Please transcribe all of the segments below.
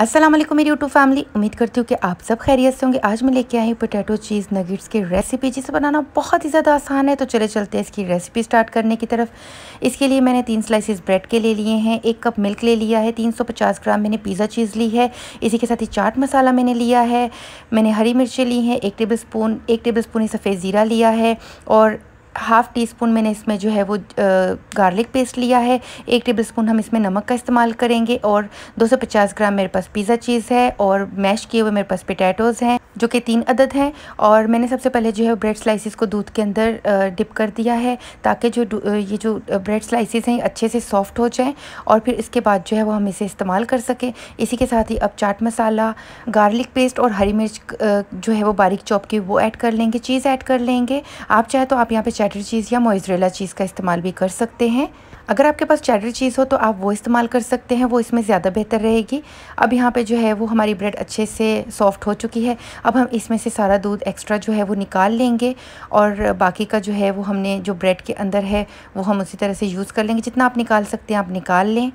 वालेकुम मेरी YouTube family उम्मीद करती हूँ कि आप सब खैरियत से होंगे। आज मैं लेके आई हूँ पोटैटो चीज़ नगेट्स की रेसिपी जिसे बनाना बहुत ही ज़्यादा आसान है। तो चले चलते हैं इसकी रेसिपी स्टार्ट करने की तरफ़। इसके लिए मैंने तीन स्लाइसिस ब्रेड के ले लिए हैं। एक कप मिल्क ले लिया है। 350 ग्राम मैंने पिज़्ज़ा चीज़ ली है। इसी के साथ ही चाट मसाला मैंने लिया है। मैंने हरी मिर्चें ली हैं। एक टेबल स्पून एक टेबल स्पून सफ़ेद ज़ीरा लिया है। और हाफ़ टी स्पून मैंने इसमें जो है वो गार्लिक पेस्ट लिया है। एक टेबल स्पून हम इसमें नमक का इस्तेमाल करेंगे और 250 ग्राम मेरे पास पिज़्ज़ा चीज़ है और मैश किए हुए मेरे पास पोटैटोज़ हैं। जो कि तीन अदद हैं। और मैंने सबसे पहले जो है ब्रेड स्लाइसिस को दूध के अंदर डिप कर दिया है ताकि जो ये जो ब्रेड स्लाइसिस हैं अच्छे से सॉफ्ट हो जाएँ और फिर इसके बाद जो है वो हम इसे इस्तेमाल कर सकें। इसी के साथ ही अब चाट मसाला, गार्लिक पेस्ट और हरी मिर्च जो है वो बारीक चॉप की वो ऐड कर लेंगे, चीज़ ऐड कर लेंगे। आप चाहे तो आप यहाँ पर चैटर चीज़ या मोइजरेला चीज़ का इस्तेमाल भी कर सकते हैं। अगर आपके पास चैटर चीज़ हो तो आप वो इस्तेमाल कर सकते हैं, वो इसमें ज़्यादा बेहतर रहेगी। अब यहाँ पे जो है वो हमारी ब्रेड अच्छे से सॉफ्ट हो चुकी है। अब हम इसमें से सारा दूध एक्स्ट्रा जो है वो निकाल लेंगे और बाकी का जो है वो हमने जो ब्रेड के अंदर है, वो हम उसी तरह से यूज़ कर लेंगे। जितना आप निकाल सकते हैं, आप निकाल लें।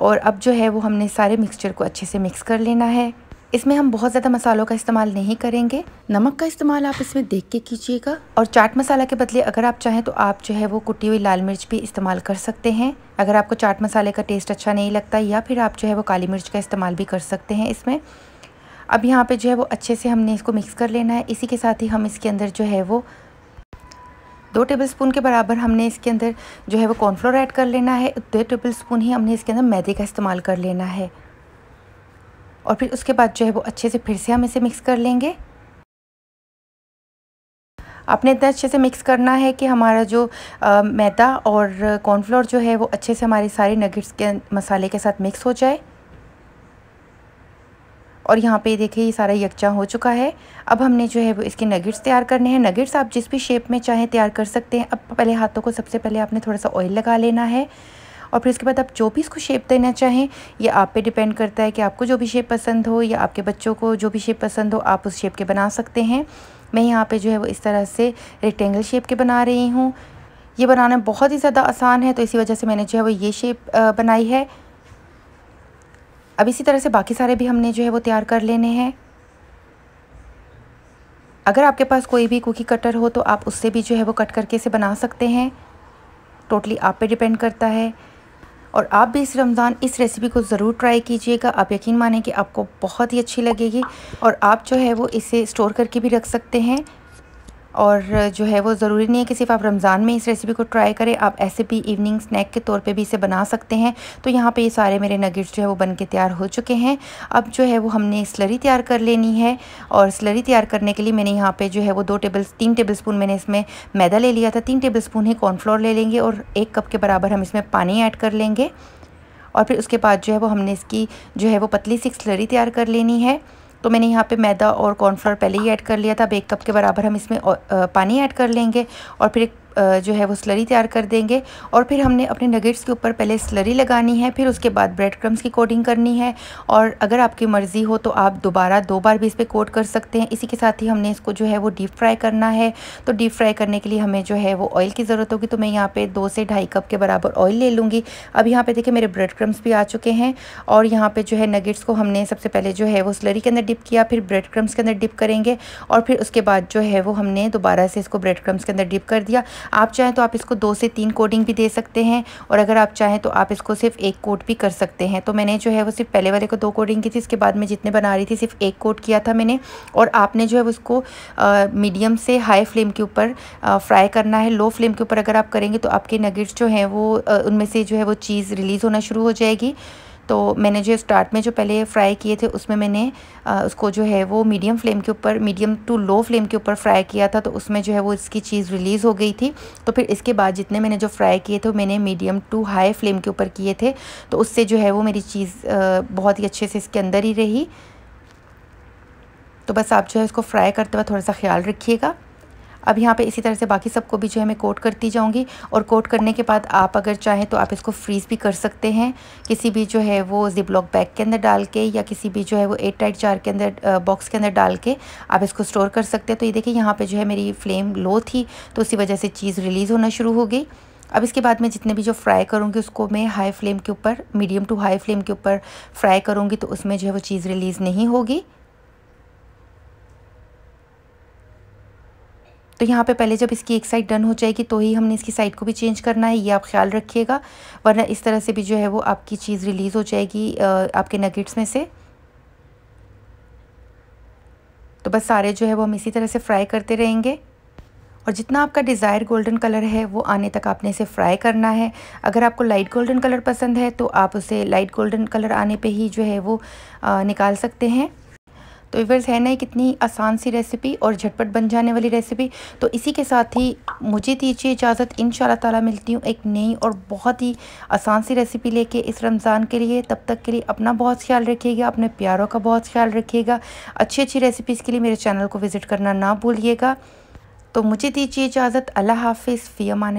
और अब जो है वो हमने सारे मिक्सचर को अच्छे से मिक्स कर लेना है। इसमें हम बहुत ज़्यादा मसालों का इस्तेमाल नहीं करेंगे। नमक का इस्तेमाल आप इसमें देख के कीजिएगा। और चाट मसाला के बदले अगर आप चाहें तो आप जो है वो कुटी हुई लाल मिर्च भी इस्तेमाल कर सकते हैं। अगर आपको चाट मसाले का टेस्ट अच्छा नहीं लगता या फिर आप जो है वो काली मिर्च का इस्तेमाल भी कर सकते हैं इसमें। अब यहाँ पर जो है वो अच्छे से हमने इसको मिक्स कर लेना है। इसी के साथ ही हम इसके अंदर जो है वो दो टेबल स्पून के बराबर हमने इसके अंदर जो है वो कॉर्नफ्लोर ऐड कर लेना है। दो टेबल स्पून ही हमने इसके अंदर मैदे का इस्तेमाल कर लेना है। और फिर उसके बाद जो है वो अच्छे से फिर से हम इसे मिक्स कर लेंगे। आपने इतना अच्छे से मिक्स करना है कि हमारा जो आ, मैदा और कॉर्नफ्लोर जो है वो अच्छे से हमारे सारे नगेट्स के मसाले के साथ मिक्स हो जाए। और यहाँ पे देखिए ये सारा यकजा हो चुका है। अब हमने जो है वो इसके नगेट्स तैयार करने हैं। नगेट्स आप जिस भी शेप में चाहें तैयार कर सकते हैं। अब पहले हाथों को सबसे पहले आपने थोड़ा सा ऑयल लगा लेना है। और फिर इसके बाद आप जो भी इसको शेप देना चाहें, ये आप पे डिपेंड करता है कि आपको जो भी शेप पसंद हो या आपके बच्चों को जो भी शेप पसंद हो, आप उस शेप के बना सकते हैं। मैं यहाँ पे जो है वो इस तरह से रेक्टेंगल शेप के बना रही हूँ। ये बनाना बहुत ही ज़्यादा आसान है तो इसी वजह से मैंने जो है वो ये शेप बनाई है। अब इसी तरह से बाकी सारे भी हमने जो है वो तैयार कर लेने हैं। अगर आपके पास कोई भी कुकी कटर हो तो आप उससे भी जो है वो कट करके इसे बना सकते हैं। टोटली आप पे डिपेंड करता है। और आप भी इस रमज़ान इस रेसिपी को ज़रूर ट्राई कीजिएगा। आप यकीन माने कि आपको बहुत ही अच्छी लगेगी और आप जो है वो इसे स्टोर करके भी रख सकते हैं। और जो है वो ज़रूरी नहीं है कि सिर्फ़ आप रमज़ान में इस रेसिपी को ट्राई करें, आप ऐसे भी इवनिंग स्नैक के तौर पे भी इसे बना सकते हैं। तो यहाँ पे ये सारे मेरे नगेट्स जो है वो बन के तैयार हो चुके हैं। अब जो है वो हमने स्लरी तैयार कर लेनी है और स्लरी तैयार करने के लिए मैंने यहाँ पे जो है वो दो टेबल तीन टेबल स्पून मैंने इसमें मैदा ले लिया था। तीन टेबल स्पून ही कॉर्नफ्लोर ले लेंगे और एक कप के बराबर हम इसमें पानी ऐड कर लेंगे। और फिर उसके बाद जो है वो हमने इसकी जो है वो पतली सी स्लरी तैयार कर लेनी है। तो मैंने यहाँ पे मैदा और कॉर्नफ्लोर पहले ही ऐड कर लिया था। अब एक कप के बराबर हम इसमें पानी ऐड कर लेंगे और फिर एक जो है वो स्लरी तैयार कर देंगे और फिर हमने अपने नगेट्स के ऊपर पहले स्लरी लगानी है, फिर उसके बाद ब्रेड क्रम्स की कोटिंग करनी है और अगर आपकी मर्ज़ी हो तो आप दोबारा दो बार भी इस पर कोट कर सकते हैं। इसी के साथ ही हमने इसको जो है वो डीप फ्राई करना है। तो डीप फ्राई करने के लिए हमें जो है वो ऑयल की ज़रूरत होगी तो मैं यहाँ पर दो से ढाई कप के बराबर ऑयल ले लूँगी। अब यहाँ पर देखिए मेरे ब्रेड क्रम्स भी आ चुके हैं और यहाँ पर जो है नगेट्स को हमने सबसे पहले जो है वो स्लरी के अंदर डिप किया, फिर ब्रेड क्रम्स के अंदर डिप करेंगे और फिर उसके बाद जो है वो हमने दोबारा से इसको ब्रेड क्रम्स के अंदर डिप कर दिया। आप चाहें तो आप इसको दो से तीन कोडिंग भी दे सकते हैं और अगर आप चाहें तो आप इसको सिर्फ़ एक कोट भी कर सकते हैं। तो मैंने जो है वो सिर्फ़ पहले वाले को दो कोडिंग की थी, इसके बाद में जितने बना रही थी सिर्फ़ एक कोट किया था मैंने और आपने जो है उसको मीडियम से हाई फ्लेम के ऊपर फ्राई करना है। लो फ्लेम के ऊपर अगर आप करेंगे तो आपके नगेट्स जो हैं वो उनमें से जो है वो चीज़ रिलीज़ होना शुरू हो जाएगी। तो मैंने जो स्टार्ट में जो पहले फ्राई किए थे उसमें मैंने आ, उसको जो है वो मीडियम फ्लेम के ऊपर मीडियम टू लो फ्लेम के ऊपर फ्राई किया था तो उसमें जो है वो इसकी चीज़ रिलीज़ हो गई थी। तो फिर इसके बाद जितने मैंने जो फ्राई किए थे मैंने मीडियम टू हाई फ्लेम के ऊपर किए थे। तो उससे जो है वो मेरी चीज़ बहुत ही अच्छे से इसके अंदर ही रही। तो बस आप जो है इसको फ्राई करते हुए थोड़ा सा ख्याल रखिएगा। अब यहाँ पे इसी तरह से बाकी सबको भी जो है मैं कोट करती जाऊँगी और कोट करने के बाद आप अगर चाहें तो आप इसको फ्रीज़ भी कर सकते हैं। किसी भी जो है वो जिप बैग के अंदर डाल के या किसी भी जो है वो एट टाइट जार के अंदर बॉक्स के अंदर डाल के आप इसको स्टोर कर सकते हैं। तो ये देखिए यहाँ पर जो है मेरी फ्लेम लो थी तो उसी वजह से चीज़ रिलीज़ होना शुरू हो गई। अब इसके बाद मैं जितने भी जो फ्राई करूँगी उसको मैं हाई फ्लेम के ऊपर मीडियम टू हाई फ्लेम के ऊपर फ्राई करूँगी तो उसमें जो है वो चीज़ रिलीज़ नहीं होगी। तो यहाँ पे पहले जब इसकी एक साइड डन हो जाएगी तो ही हमने इसकी साइड को भी चेंज करना है ये आप ख्याल रखिएगा। वरना इस तरह से भी जो है वो आपकी चीज़ रिलीज़ हो जाएगी आपके नगेट्स में से। तो बस सारे जो है वो हम इसी तरह से फ्राई करते रहेंगे। और जितना आपका डिज़ायर गोल्डन कलर है वो आने तक आपने इसे फ्राई करना है। अगर आपको लाइट गोल्डन कलर पसंद है तो आप उसे लाइट गोल्डन कलर आने पे ही जो है वो आ, निकाल सकते हैं। तो इवर्स है ना कितनी आसान सी रेसिपी और झटपट बन जाने वाली रेसिपी तो इसी के साथ ही मुझे दीजिए इजाज़त इन ताला मिलती हूँ, एक नई और बहुत ही आसान सी रेसिपी लेके इस रमज़ान के लिए। तब तक के लिए अपना बहुत ख्याल रखिएगा, अपने प्यारों का बहुत ख्याल रखिएगा। अच्छी अच्छी रेसिपीज़ के लिए मेरे चैनल को विज़िट करना ना भूलिएगा। तो मुझे दीजिए इजाज़त, अल्लाह हाफिज़ फ़ी अमान